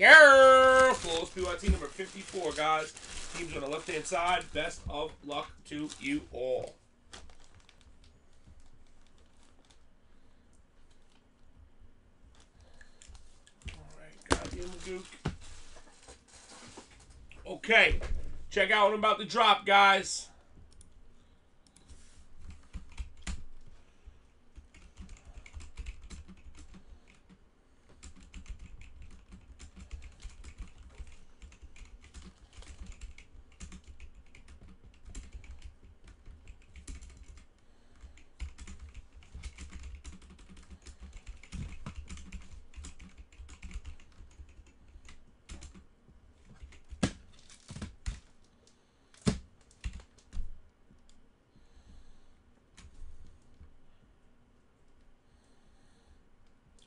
Yeah! Flawless PYT number 54, guys. Teams on the left-hand side. Best of luck to you all. Okay. Check out what I'm about to drop, guys.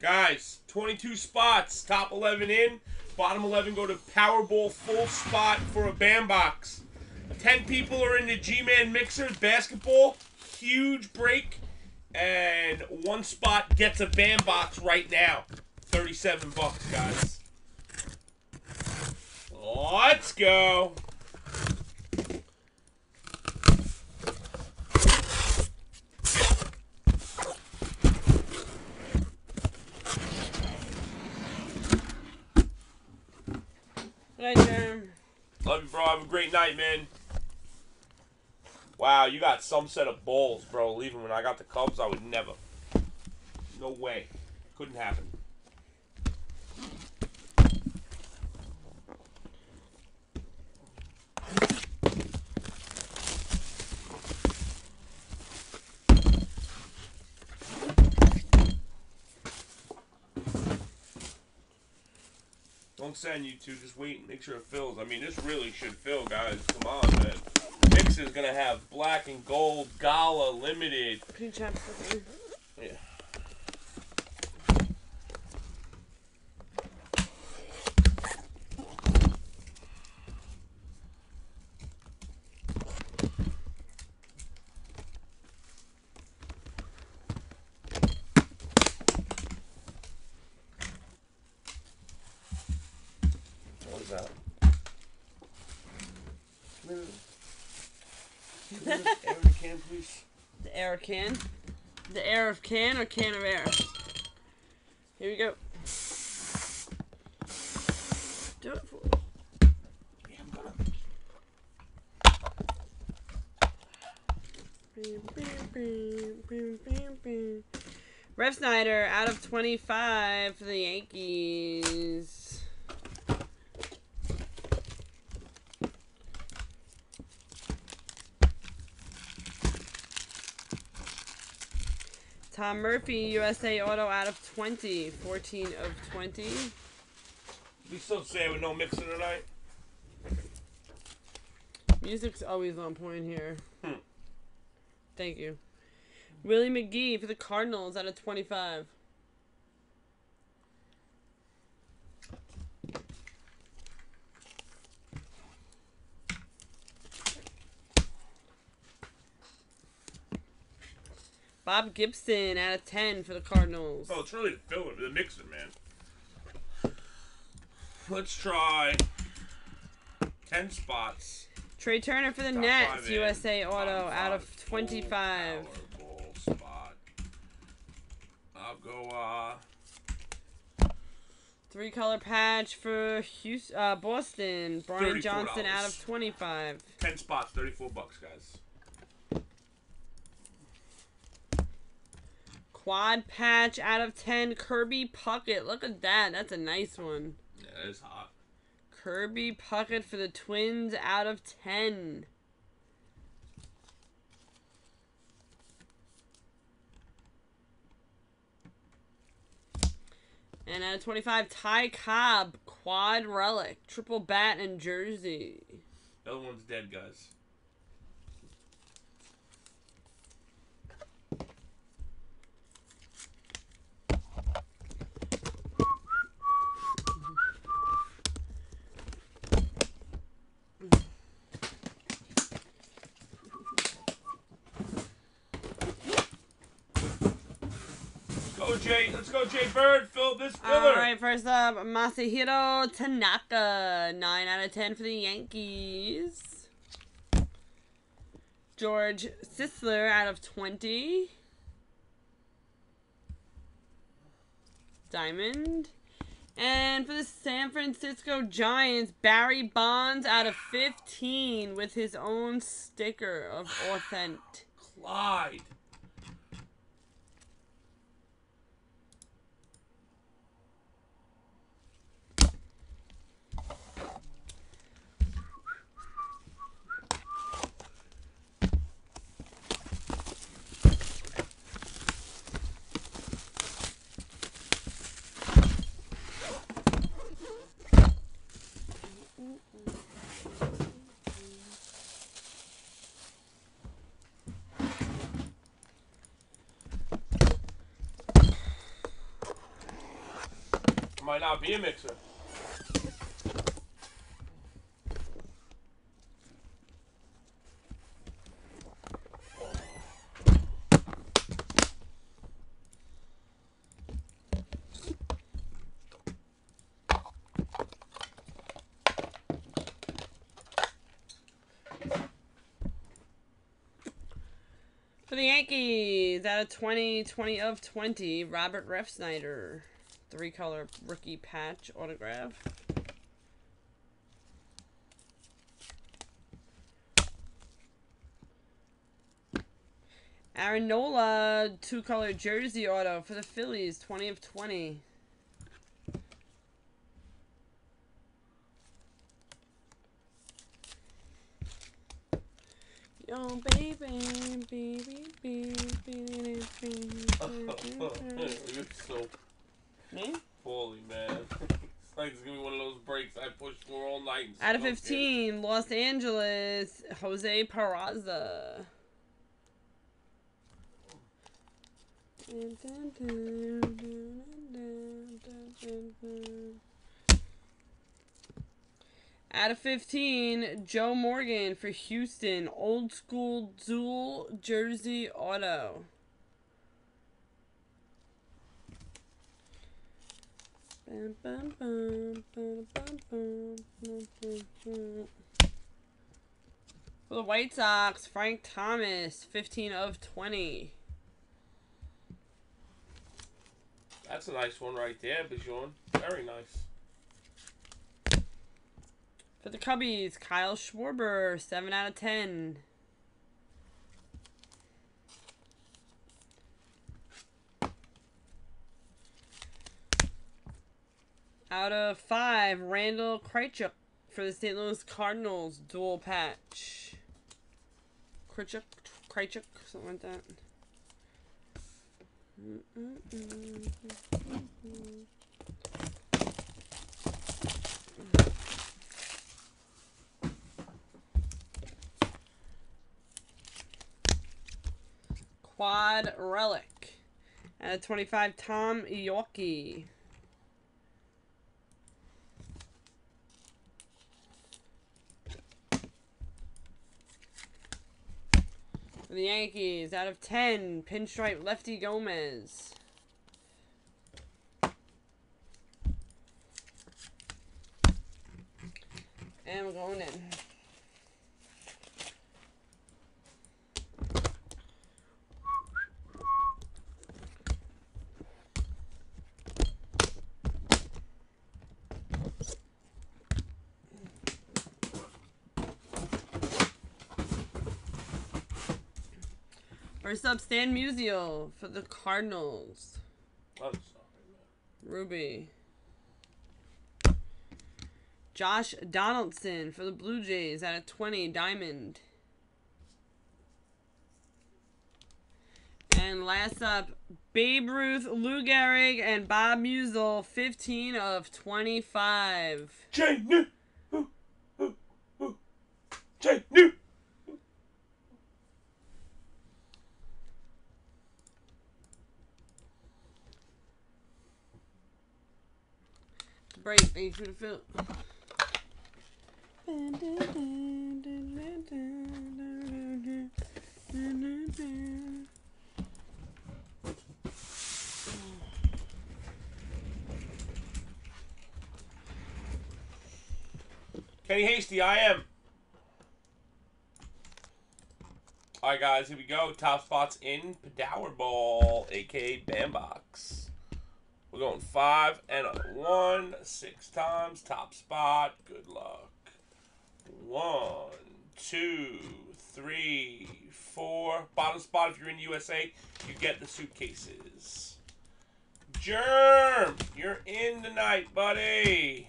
Guys, 22 spots, top 11 in, bottom 11 go to Powerball full spot for a band box. 10 people are in the G-Man Mixer basketball, huge break, and one spot gets a band box right now. 37 bucks, guys. Let's go. Good night, Jerm. Love you, bro. Have a great night, man. Wow, you got some set of balls, bro. Leaving when I got the Cubs, I would never. No way. Couldn't happen. Send you two. Just wait and make sure it fills. I mean, this really should fill, guys. Come on, man. Mix is gonna have black and gold, gala, limited. Chaps with me. Yeah. What is that? Come here. Can you just air the can, please? The air can. The air of can or can of air? Here we go. Do it for Yeah, I'm gonna. Refsnyder out of 25 for the Yankees. Tom Murphy, USA Auto out of 20. 14 of 20. We still say with no mixing tonight. Music's always on point here. Hmm. Thank you. Willie McGee for the Cardinals out of 25. Bob Gibson out of 10 for the Cardinals. Oh, it's really the filler, the mixer, man. Let's try ten spots. Trea Turner for the Top Nets, five in, USA Auto bottom out five, of full 25. Powerball spot. I'll go. Uh, Three color patch for Houston, uh, Boston. Brian $34. Johnson out of 25. ten spots, thirty-four bucks, guys. Quad patch out of 10. Kirby Puckett. Look at that. That's a nice one. Yeah, that is hot. Kirby Puckett for the Twins out of 10. And out of 25, Ty Cobb, quad relic, triple bat and jersey. The other one's dead, guys. Go, Jay. Let's go, Jay Bird. Fill this filler. All right, first up, Masahiro Tanaka, 9 out of 10 for the Yankees. George Sisler out of 20. Diamond. And for the San Francisco Giants, Barry Bonds out of 15 with his own sticker of authentic. Clyde. Might not be a mixer. For the Yankees, out of 20, 20 of 20, Robert Refsnyder. Three color rookie patch autograph. Aaron Nola, two color jersey auto for the Phillies, 20 of 20. Yo, baby, baby, baby, baby, baby. You're so Me? poorly, man. it's like it's gonna be one of those breaks I push for all night. Out of still 15, Los Angeles, Jose Peraza. Out of 15, Joe Morgan for Houston, old school dual jersey auto. For the White Sox, Frank Thomas, 15 of 20. That's a nice one right there, Bijon. Very nice. For the Cubbies, Kyle Schwarber, 7 out of 10. Out of 5, Randal Grichuk for the St. Louis Cardinals, dual patch. Grichuk, Grichuk, something like that. Quad Relic. At a 25, Tom Yorkie. The Yankees, out of 10, Pinstripe Lefty Gomez. And we're going in. First up, Stan Musial for the Cardinals. Sorry. Ruby. Josh Donaldson for the Blue Jays at a 20 diamond. And last up, Babe Ruth, Lou Gehrig, and Bob Meusel, 15 of 25. Jay New. Jay New. break and shoot the film. Kenny Hasty, I am. Alright guys, here we go. Top spots in Power Ball, aka Bambox. We're going five and a one, six times. Top spot. Good luck. One, two, three, four. Bottom spot, if you're in USA, you get the suitcases. Germ, you're in tonight, buddy.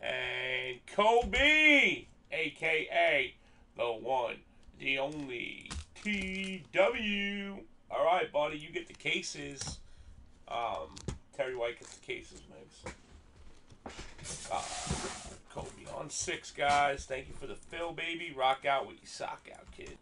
And Kobe, aka the one, the only TW. All right, buddy, you get the cases. Um, Terry White gets the cases, Megs. Uh, Kobe on six, guys. Thank you for the fill, baby. Rock out with your sock out, kid.